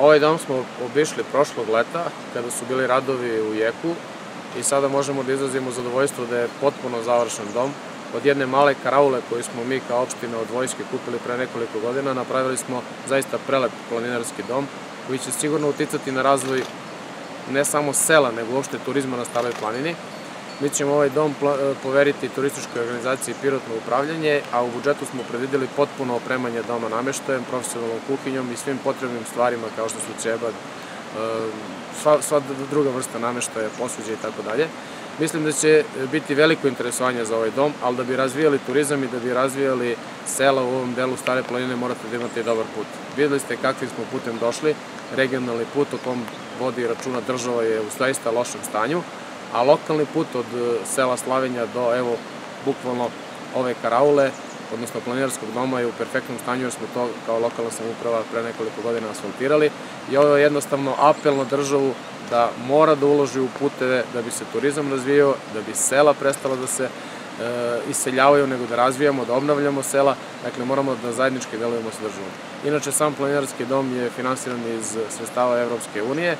Ovaj dom smo obišli prošlog leta, kada su bili radovi u jeku i sada možemo da izrazimo zadovoljstvo da je potpuno završen dom. Od jedne male karaule koju smo mi kao opština od vojske kupili pre nekoliko godina, napravili smo zaista prelep planinarski dom koji će sigurno uticati na razvoj ne samo sela, nego uopšte turizma na Staroj planini. Mi ćemo ovaj dom e, poveriti turističkoj organizaciji Pirotno upravljanje, a u budžetu smo predvideli potpuno opremanje doma nameštajem, profesionalnom kuhinjom i svim potrebnim stvarima kao što su ćebad, e, sva, sva druga vrsta nameštaja, posuđa i tako dalje. Mislim da će biti veliko interesovanje za ovaj dom, ali da bi razvijali turizam i da bi razvijali sela u ovom delu Stare planine morate da imate dobar put. Videli ste kakvim smo putem došli, regionalni put o kom vodi računa država je u zaista lošem stanju, a lokalni put od e, sela Slavenja do, evo, bukvalno ove karaule, odnosno planirarskog doma je u perfektnom stanju jer smo to kao lokalna samuprava pre nekoliko godina asfaltirali. I ovo je jednostavno apel na državu da mora da uloži u puteve da bi se turizam razvijao, da bi sela prestala da se iseljavaju, nego da razvijamo, da obnavljamo sela, dakle moramo da zajednički delujemo sa državom. Inače, sam planinarski dom je finansiran iz sredstava Evropske unije,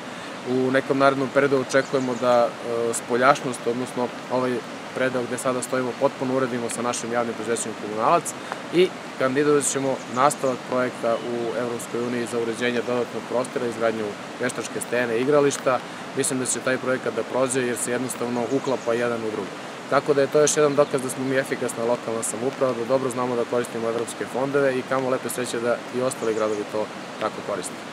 U nekom narednom periodu očekujemo da e, spoljašnost, odnosno ovaj predao gde sada stojimo, potpuno uredimo sa našim javnim preduzećem komunalac i kandidovat ćemo nastavak projekta u Evropskoj uniji za uređenje dodatnog prostora, izgradnju veštačke stene, igrališta. Mislim da će taj projekat da prođe jer se jednostavno uklapa jedan u drugi. Tako da je to još jedan dokaz da smo mi efikasna lokalna samuprava, da dobro znamo da koristimo evropske fondove i kamo lepe sreće da i ostali gradovi to tako koriste.